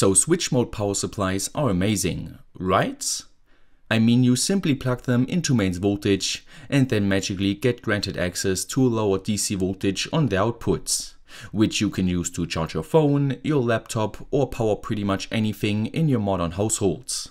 So switch mode power supplies are amazing, right? I mean you simply plug them into mains voltage and then magically get granted access to a lower DC voltage on the outputs, which you can use to charge your phone, your laptop or power pretty much anything in your modern households.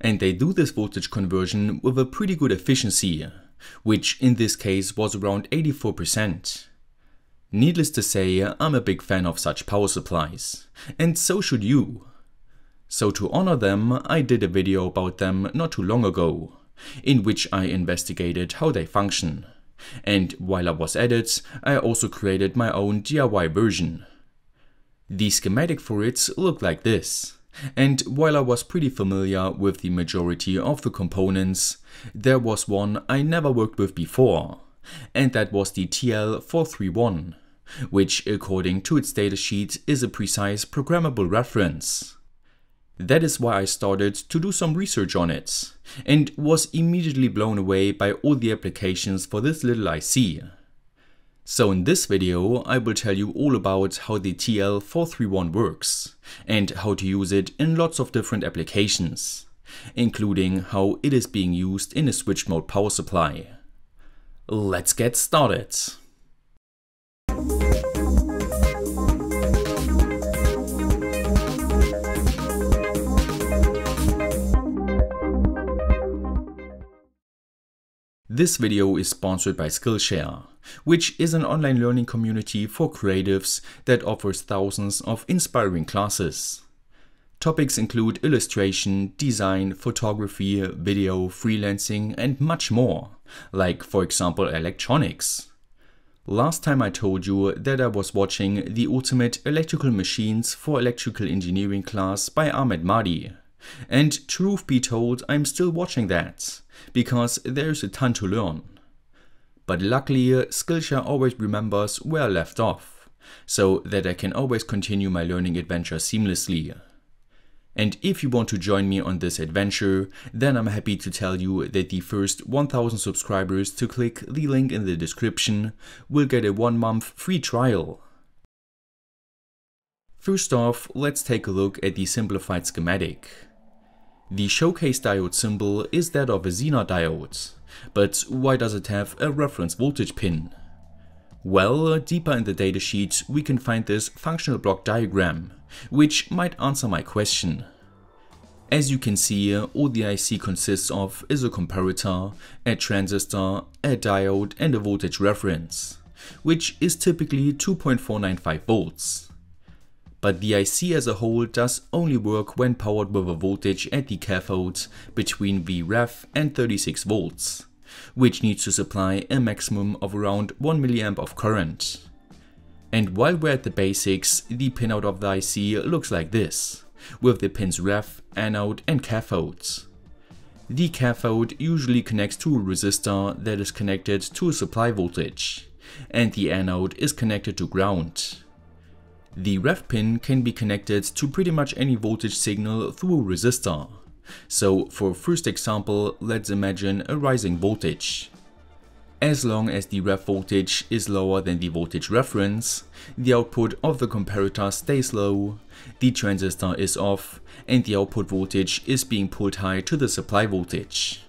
And they do this voltage conversion with a pretty good efficiency, which in this case was around 84%. Needless to say, I'm a big fan of such power supplies, and so should you. So to honor them, I did a video about them not too long ago, in which I investigated how they function. And while I was at it, I also created my own DIY version. The schematic for it looked like this. And while I was pretty familiar with the majority of the components, there was one I never worked with before, and that was the TL431, which according to its datasheet is a precise programmable reference. That is why I started to do some research on it, and was immediately blown away by all the applications for this little IC. So in this video I will tell you all about how the TL431 works, and how to use it in lots of different applications, including how it is being used in a switch mode power supply. Let's get started! This video is sponsored by Skillshare, which is an online learning community for creatives that offers thousands of inspiring classes. Topics include illustration, design, photography, video, freelancing and much more, like for example electronics. Last time I told you that I was watching the Ultimate Electrical Machines for Electrical Engineering class by Ahmed Mahdi. And truth be told, I'm still watching that, because there's a ton to learn. But luckily, uh, Skillshare always remembers where I left off, so that I can always continue my learning adventure seamlessly. And if you want to join me on this adventure, then I'm happy to tell you that the first 1000 subscribers to click the link in the description will get a one month free trial. First off, let's take a look at the simplified schematic. The showcase diode symbol is that of a Zener diode, but why does it have a reference voltage pin? Well, deeper in the datasheet we can find this functional block diagram, which might answer my question. As you can see, all the IC consists of is a comparator, a transistor, a diode and a voltage reference, which is typically 2.495 volts but the IC as a whole does only work when powered with a voltage at the cathode between Vref and 36 volts, which needs to supply a maximum of around 1 mA of current. And while we're at the basics, the pinout of the IC looks like this, with the pins ref, anode and cathodes. The cathode usually connects to a resistor that is connected to a supply voltage, and the anode is connected to ground. The ref pin can be connected to pretty much any voltage signal through a resistor. So for first example, let's imagine a rising voltage. As long as the ref voltage is lower than the voltage reference, the output of the comparator stays low, the transistor is off, and the output voltage is being pulled high to the supply voltage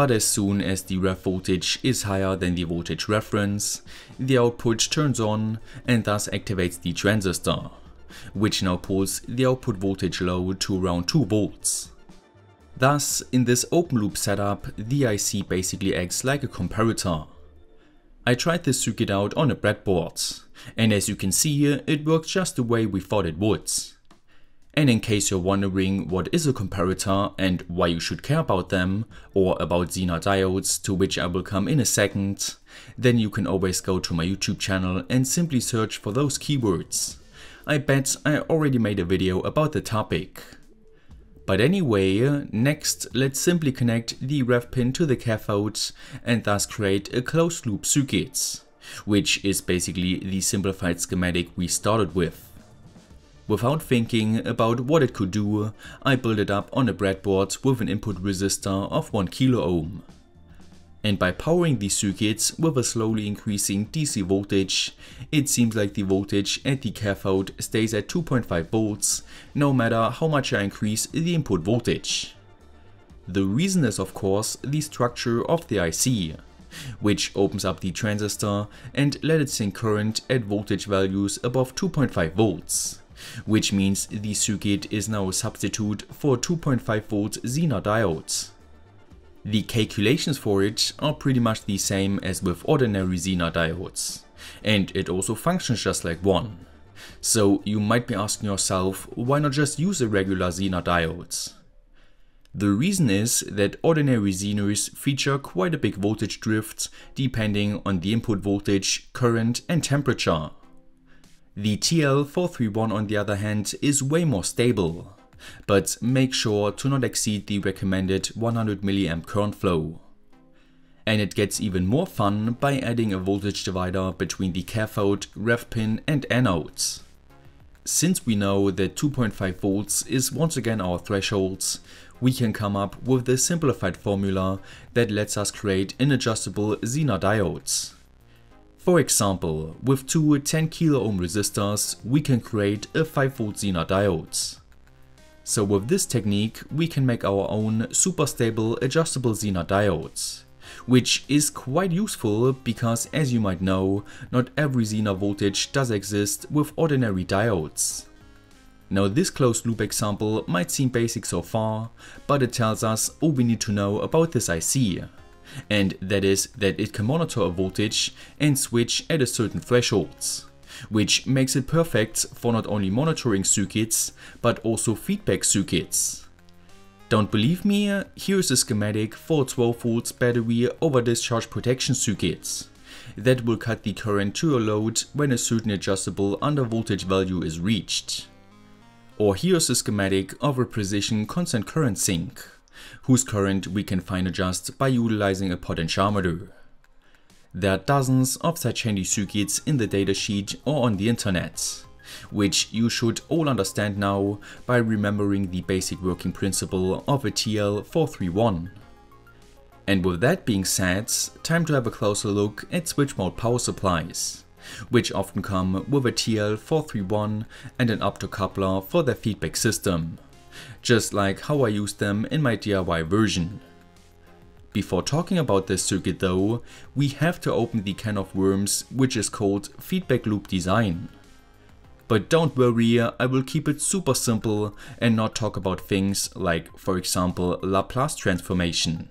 but as soon as the ref voltage is higher than the voltage reference, the output turns on and thus activates the transistor, which now pulls the output voltage low to around 2 volts. Thus, in this open loop setup, the IC basically acts like a comparator. I tried this circuit out on a breadboard, and as you can see it works just the way we thought it would. And in case you're wondering what is a comparator and why you should care about them, or about Zener diodes to which I will come in a second, then you can always go to my YouTube channel and simply search for those keywords. I bet I already made a video about the topic. But anyway, next let's simply connect the ref pin to the cathode and thus create a closed loop circuit, which is basically the simplified schematic we started with. Without thinking about what it could do, I built it up on a breadboard with an input resistor of 1 kilo ohm. And by powering these circuits with a slowly increasing DC voltage, it seems like the voltage at the cathode stays at 2.5 volts, no matter how much I increase the input voltage. The reason is of course the structure of the IC, which opens up the transistor and let it sink current at voltage values above 2.5 volts, which means the circuit is now a substitute for 2.5 volt Zener diodes. The calculations for it are pretty much the same as with ordinary Zener diodes, and it also functions just like one. So you might be asking yourself, why not just use a regular Zener diodes? The reason is that ordinary Zeners feature quite a big voltage drift depending on the input voltage, current and temperature. The TL431 on the other hand is way more stable, but make sure to not exceed the recommended 100 mA current flow. And it gets even more fun by adding a voltage divider between the cathode, ref pin and anodes. Since we know that 2.5 volts is once again our thresholds, we can come up with the simplified formula that lets us create inadjustable Zener diodes. For example, with two 10 kilo ohm resistors, we can create a 5 volt Zener diodes. So with this technique, we can make our own super stable adjustable Zener diodes, which is quite useful because as you might know, not every Zener voltage does exist with ordinary diodes. Now this closed loop example might seem basic so far, but it tells us all we need to know about this IC. And that is that it can monitor a voltage and switch at a certain thresholds, which makes it perfect for not only monitoring circuits, but also feedback circuits. Don't believe me? Here's a schematic for 12 volts battery over discharge protection circuits. That will cut the current to a load when a certain adjustable under voltage value is reached. Or here's a schematic of a precision constant current sink, whose current we can fine adjust by utilizing a potentiometer. There are dozens of such handy circuits in the datasheet or on the internet, which you should all understand now by remembering the basic working principle of a TL431. And with that being said, time to have a closer look at switch mode power supplies which often come with a TL431 and an optocoupler for their feedback system, just like how I use them in my DIY version. Before talking about this circuit though, we have to open the can of worms which is called feedback loop design. But don't worry, I will keep it super simple and not talk about things like for example Laplace transformation.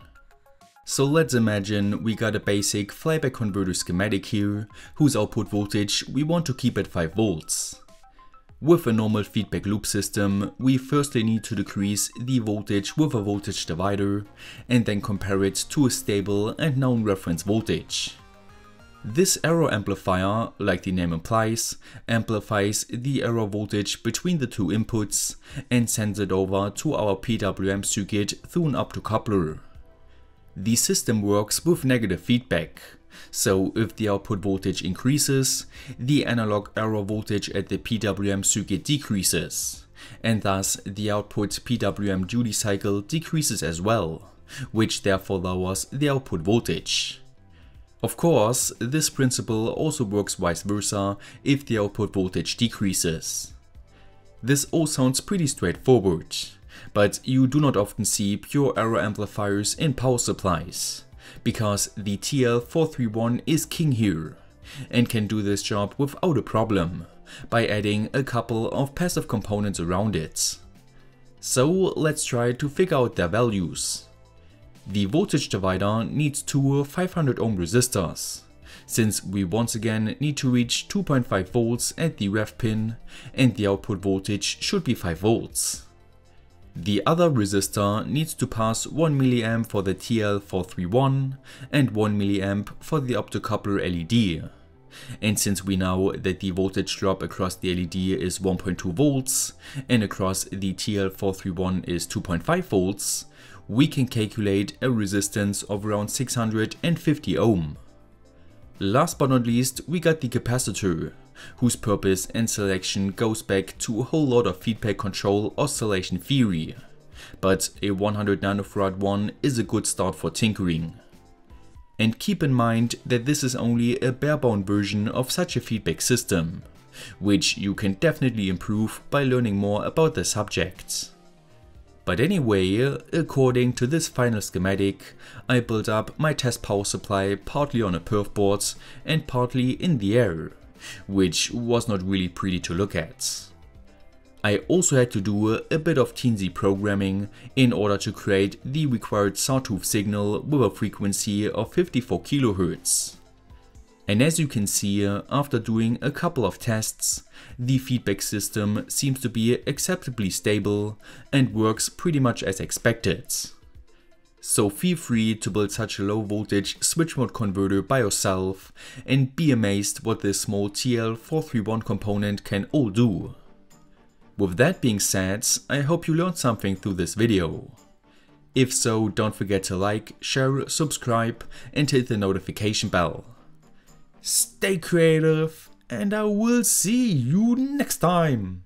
So let's imagine we got a basic flyback converter schematic here, whose output voltage we want to keep at 5 volts. With a normal feedback loop system, we firstly need to decrease the voltage with a voltage divider and then compare it to a stable and known reference voltage. This error amplifier, like the name implies, amplifies the error voltage between the two inputs and sends it over to our PWM circuit through an optocoupler. The system works with negative feedback. So if the output voltage increases, the analog error voltage at the PWM circuit decreases, and thus the output PWM duty cycle decreases as well, which therefore lowers the output voltage. Of course, this principle also works vice versa if the output voltage decreases. This all sounds pretty straightforward but you do not often see pure error amplifiers in power supplies, because the TL431 is king here, and can do this job without a problem, by adding a couple of passive components around it. So let's try to figure out their values. The voltage divider needs two 500 ohm resistors, since we once again need to reach 2.5 volts at the ref pin and the output voltage should be 5 volts. The other resistor needs to pass 1mA for the TL431 and 1mA for the optocoupler LED. And since we know that the voltage drop across the LED is 1.2 volts and across the TL431 is 2.5 volts, we can calculate a resistance of around 650 ohm. Last but not least, we got the capacitor, whose purpose and selection goes back to a whole lot of feedback control oscillation theory. But a 100 nanofarad one is a good start for tinkering. And keep in mind that this is only a barebone version of such a feedback system, which you can definitely improve by learning more about the subjects. But anyway, according to this final schematic, I built up my test power supply partly on a perf board and partly in the air, which was not really pretty to look at. I also had to do a bit of teensy programming in order to create the required sawtooth signal with a frequency of 54 kHz. And as you can see, uh, after doing a couple of tests, the feedback system seems to be acceptably stable and works pretty much as expected. So feel free to build such a low voltage switch mode converter by yourself and be amazed what this small TL431 component can all do. With that being said, I hope you learned something through this video. If so, don't forget to like, share, subscribe and hit the notification bell. Stay creative, and I will see you next time.